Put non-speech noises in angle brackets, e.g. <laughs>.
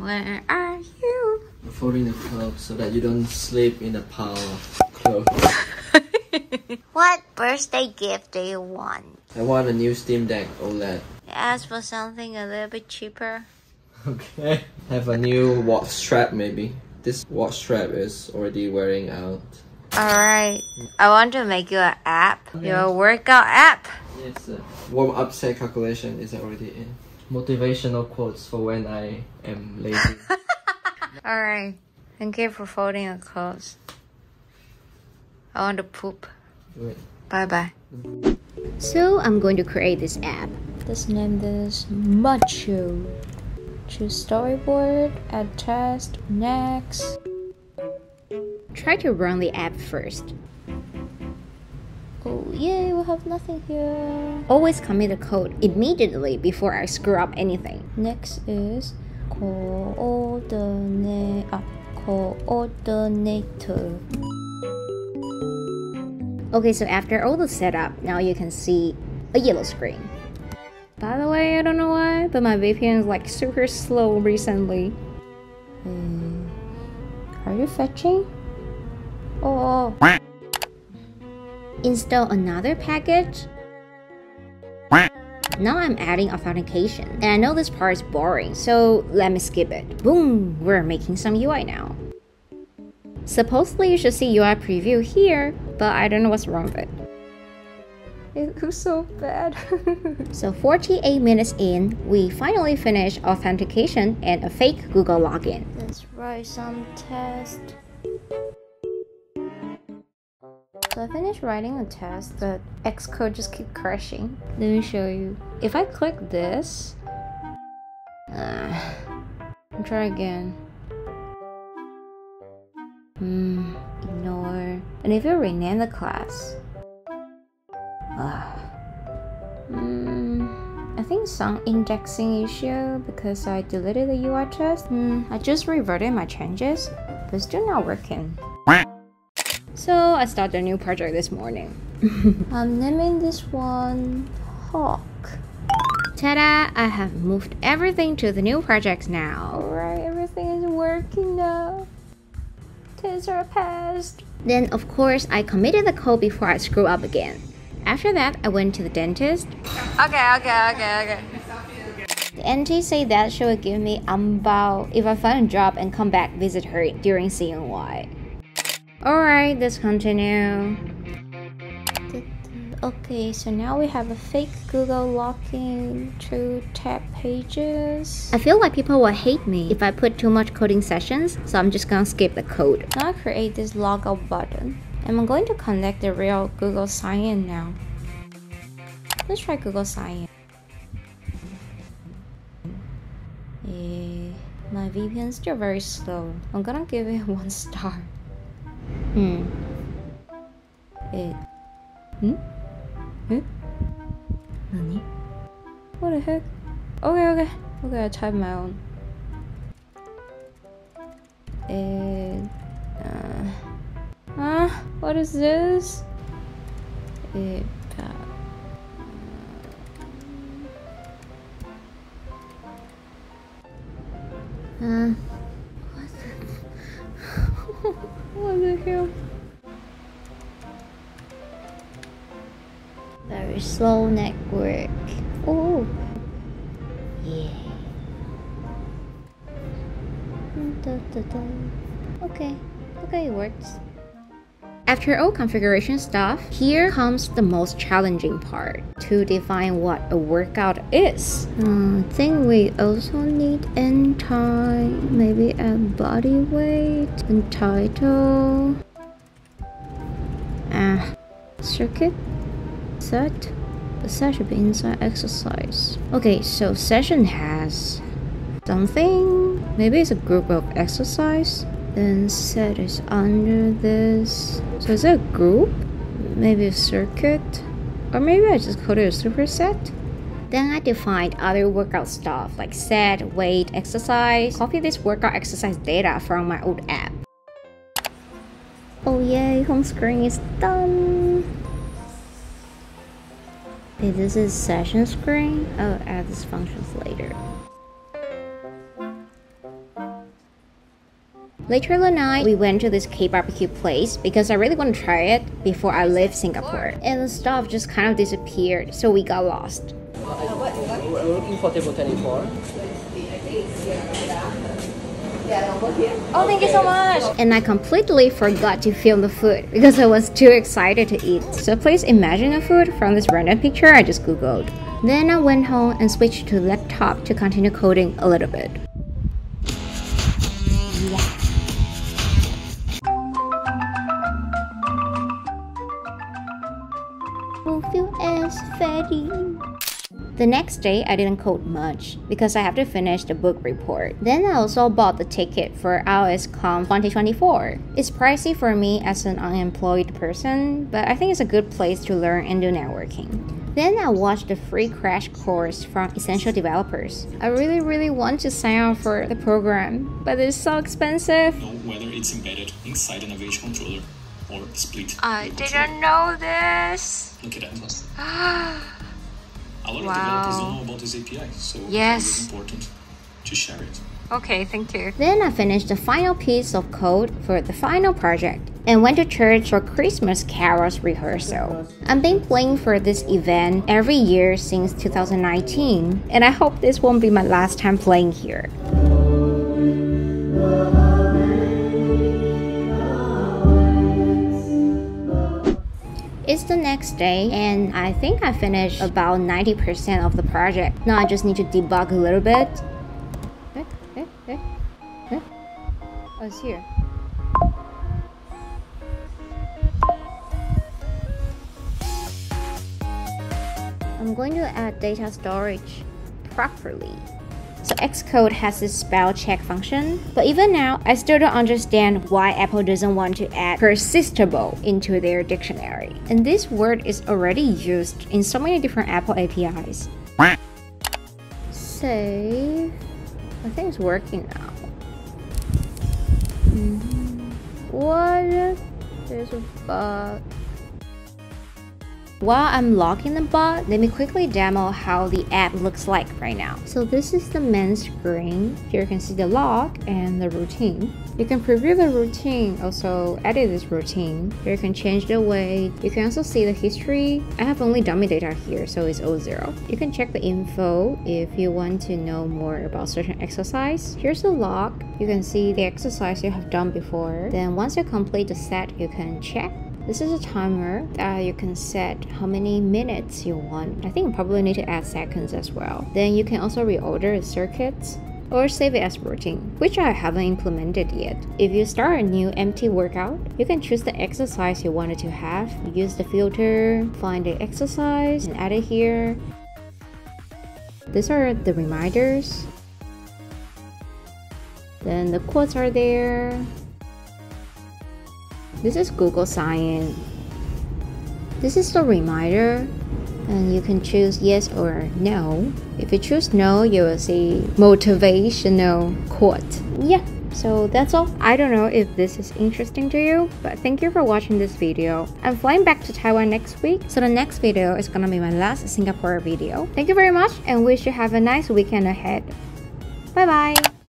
Where are you? Folding the clothes so that you don't sleep in a pile of clothes. <laughs> What birthday gift do you want? I want a new Steam Deck OLED. Ask for something a little bit cheaper. Okay. Have a new watch strap maybe. This watch strap is already wearing out. Alright, I want to make you an app. Your workout app. Yes. Uh, warm up set calculation is already in. Motivational quotes for when I am lazy. <laughs> Alright, thank you for folding the clothes. I want to poop. Do. Bye bye. So I'm going to create this app. Let's name this Macho. Choose storyboard, add test, next. Try to run the app first. Oh yay, we have nothing here. Always commit a code immediately before I screw up anything. Next is coordinate, ah, coordinator. Okay, so after all the setup, now you can see a yellow screen. By the way, I don't know why, but my VPN is like super slow recently. Hmm. Are you fetching? Oh, Install another package. Now I'm adding authentication, and I know this part is boring, so let me skip it. Boom, we're making some UI now. Supposedly you should see UI preview here, but I don't know what's wrong with it. it was so bad. <laughs> So 48 minutes in, we finally finished authentication and a fake Google login. Let's write some test. So I finished writing the test, but Xcode just keep crashing. Let me show you. If I click this, uh, I'll try again. Hmm, ignore. And if you rename the class, ah, hmm, I think some indexing issue because I deleted the UI test. Hmm, I just reverted my changes, but it's still not working. So I started a new project this morning. <laughs> I'm naming this one Hawk. Ta-da! I have moved everything to the new projects now. Alright, everything is working now. Tests are passed. Then of course I committed the code before I screw up again. After that, I went to the dentist. Okay, okay, okay, okay. The NT said that she will give me ambao if I find a job and come back visit her during CNY. Alright, let's continue. Okay, so now we have a fake Google login to tab pages. I feel like people will hate me if I put too much coding sessions, so I'm just gonna skip the code. Now I create this logout button. And I'm going to connect the real Google Sign In now. Let's try Google Sign In. Eh, my VPN is still very slow. I'm gonna give it <laughs> one star. Hmm. Eh. Hmm? Eh? Nani? What the heck? Okay, okay. Okay, I type my own. And uh, huh? What is this? It, uh, Uh, the hell? Very slow network. Oh. Yeah. Okay. Okay, it works. After all configuration stuff, here comes the most challenging part to define what a workout is. Uh, I think we also need end time, maybe a body weight and title. Ah, circuit set. The set should be inside exercise. Okay, so session has something. Maybe it's a group of exercise. Then set is under this. So is it a group? Maybe a circuit? Or maybe I just call it a superset? Then I defined other workout stuff like set, weight, exercise. Copy this workout exercise data from my old app. Oh yay, home screen is done. Okay, this is session screen. I'll add these functions later. Later that night, we went to this K-barbecue place because I really want to try it before I leave Singapore. And the stuff just kind of disappeared, so we got lost. We're looking for table 24. Oh, thank you so much! And I completely forgot to film the food because I was too excited to eat. So please imagine the food from this random picture I just googled. Then I went home and switched to laptop to continue coding a little bit. Feel as fatty. The next day, I didn't code much because I have to finish the book report. Then I also bought the ticket for iOSConf 2024. It's pricey for me as an unemployed person, but I think it's a good place to learn and do networking. Then I watched the free crash course from Essential Developers. I really, really want to sign up for the program, but it's so expensive. Know whether it's embedded inside an AVH controller or split. I didn't know this. Look at that. <gasps> A lot wow. of developers don't know about this API, so yes. it's important to share it. Okay, thank you. Then I finished the final piece of code for the final project and went to church for Christmas carols rehearsal. I've been playing for this event every year since 2019, and I hope this won't be my last time playing here. The next day and I think I finished about 90% of the project. Now I just need to debug a little bit. Eh, eh, eh, eh. Oh, it's here. I'm going to add data storage properly. So Xcode has this spell check function, but even now, I still don't understand why Apple doesn't want to add persistable into their dictionary. And this word is already used in so many different Apple APIs. Save. I think it's working now. Mm -hmm. What? There's a bug. While I'm locking the bot, let me quickly demo how the app looks like right now. So this is the main screen. Here you can see the log and the routine. You can preview the routine, also edit this routine. Here you can change the weight. You can also see the history. I have only dummy data here, so it's all 0. You can check the info if you want to know more about certain exercise. Here's the log. You can see the exercise you have done before. Then once you complete the set, you can check this is a timer that you can set how many minutes you want. I think you probably need to add seconds as well. Then you can also reorder the circuits or save it as routine, which I haven't implemented yet. If you start a new empty workout, you can choose the exercise you wanted to have, use the filter, find the exercise, and add it here. These are the reminders. Then the quotes are there, this is Google Sign In. This is the reminder and you can choose yes or no. If you choose no, you will see motivational quote. Yeah, so that's all. I don't know if this is interesting to you, but thank you for watching this video. I'm flying back to Taiwan next week, so the next video is gonna be my last Singapore video. Thank you very much and wish you have a nice weekend ahead. Bye bye!